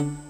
you